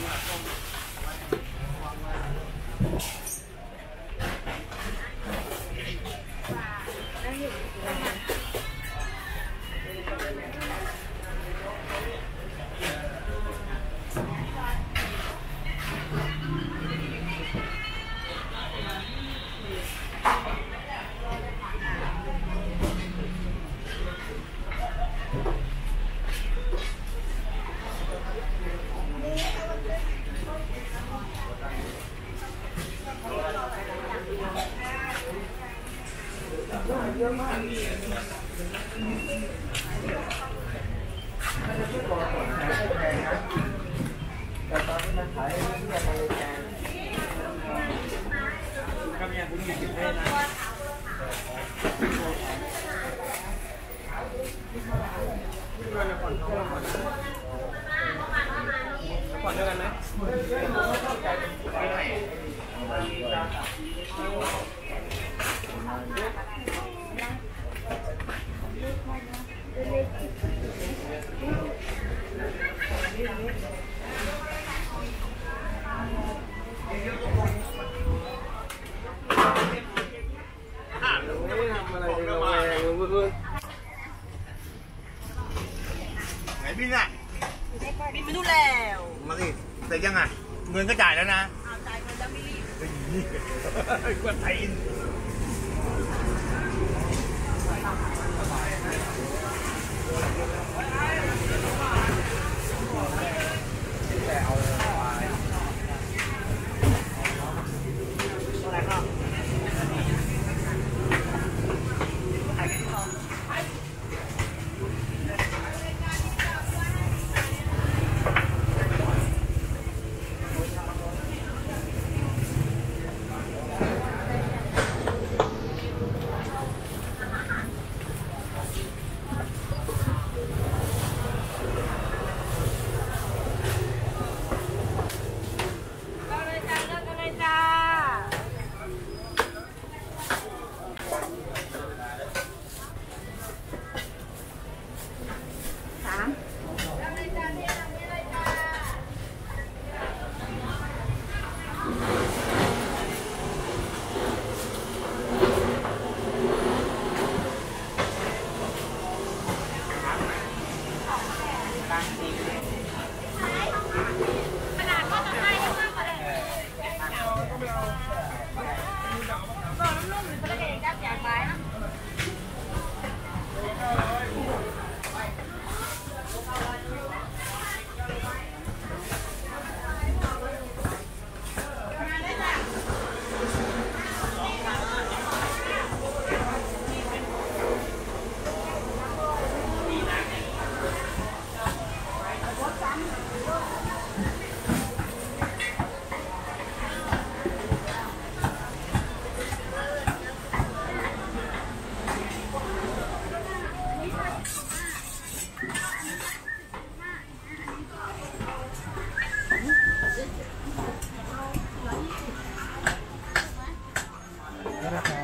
Thank you. บินไปดูแล้วมาสิแต่ยังไงเงินก็จ่ายแล้วนะเอาใจคนแล้วไม่รีบกวนไทยอินเร้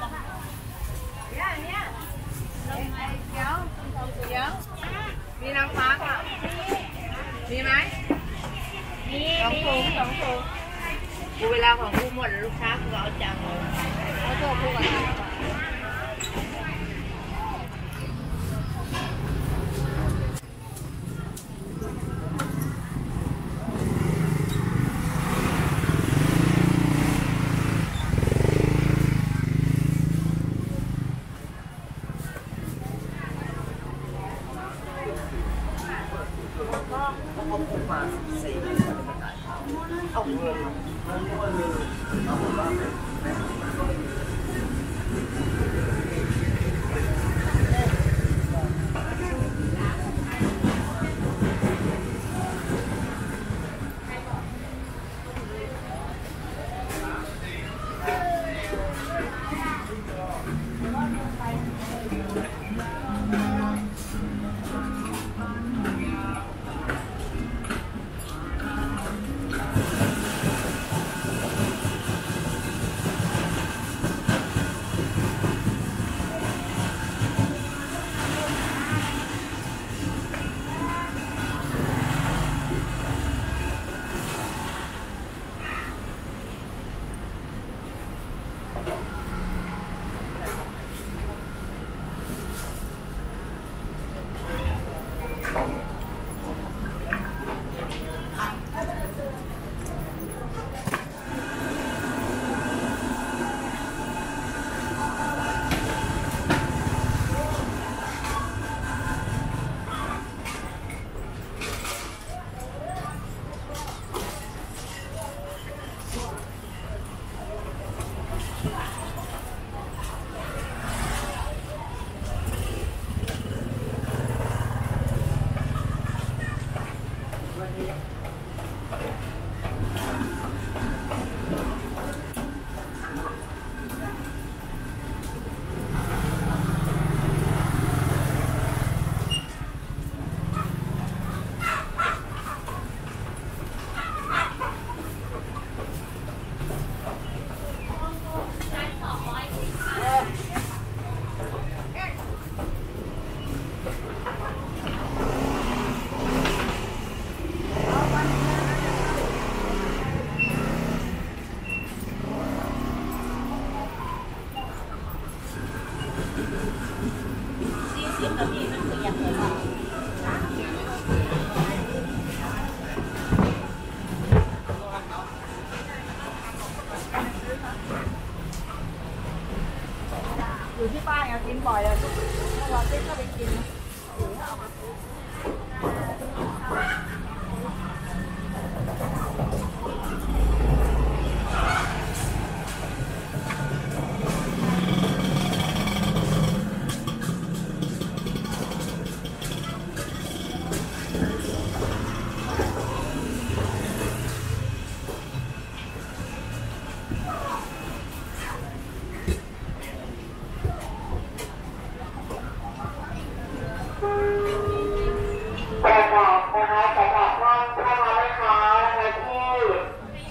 ดูไอ้นี่ก่อนเนี่ยเนี่ยลงไปเดี๋ยวเดี๋ยวมีนางฟ้าค่ะมีไหมนี่สองถุงสองถุงกูเวลาของกูหมดแล้วลูกค้ากูเอาจังเลยเอาตัวคู่กันเอา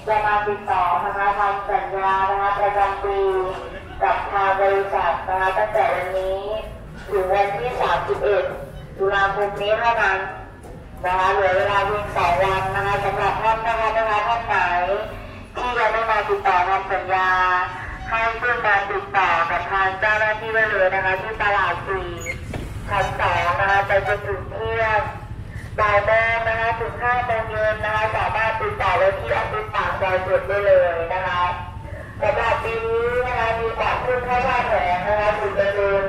จะมาติดต่อนะคะทำสัญญานะคะประจำปีกับทางบริษัทนะคะตั้งแต่วันนี้ถึงวันที่ 31 ตุลาคมนี้เท่านั้นนะคะเหลือเวลาเพียงสองวันนะคะสำหรับท่านนะคะนะคะท่านไหนที่ยังไม่มาติดต่อทำสัญญาให้ช่วยมาติดต่อกับทางเจ้าหน้าที่ไว้เลยนะคะที่ตลาดสี่ชั้นสองนะคะไปจนถึงเที่ยง บ่ายโมงนะคะถึงห้าโมงเย็นนะคะสามารถติดต่อได้ที่ออฟฟิศปากซอยสุดได้เลยนะคะสำหรับปีนี้นะคะมีปรับขึ้นค่าค่าแผงนะคะสุดจะลืม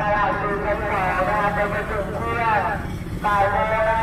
ตลาดดูกันต่อนะครับเป็นประชุมเพื่อบ่ายโมง